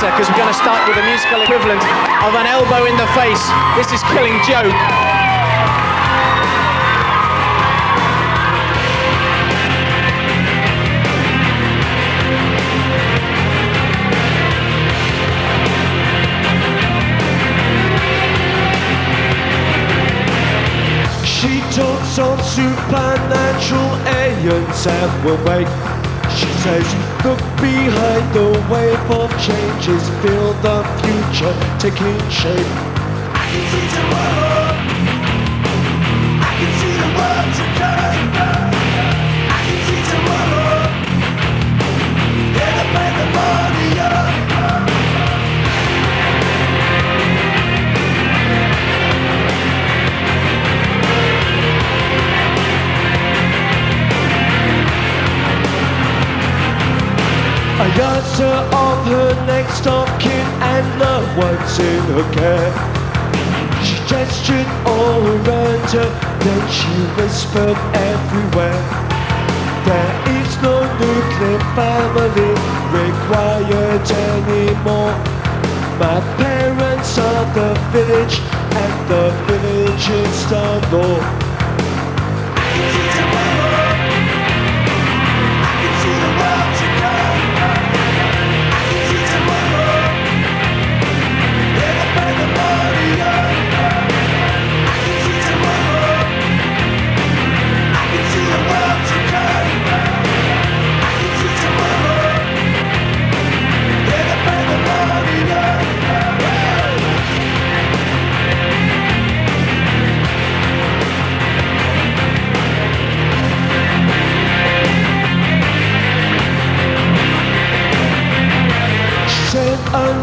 better because we're going to start with the musical equivalent of an elbow in the face. This is Killing Joke. She talks on supernatural aliens and will wait. Says, look behind the wave of changes, feel the future taking shape. I can see tomorrow. Her of her next of kin and loved ones in her care. She gestured all around her, then she whispered everywhere. There is no nuclear family required anymore. My parents are the village, and the village is the law.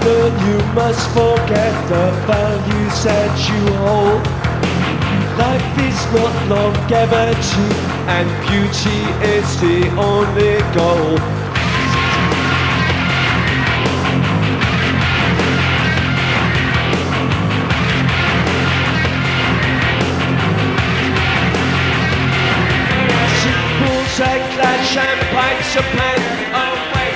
Unlearn, you must forget the values that you hold. Life is not longevity, and beauty is the only goal. Symbols that clash and pints of pen away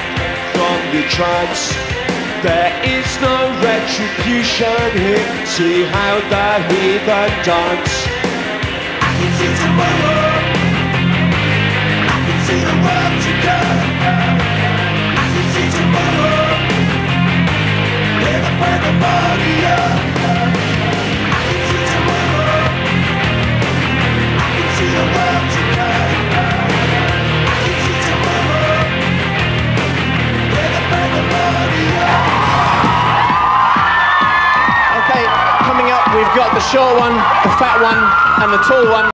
from your trance. There is no retribution here. See how the heathen dance. I can see tomorrow. We've got the short one, the fat one, and the tall one.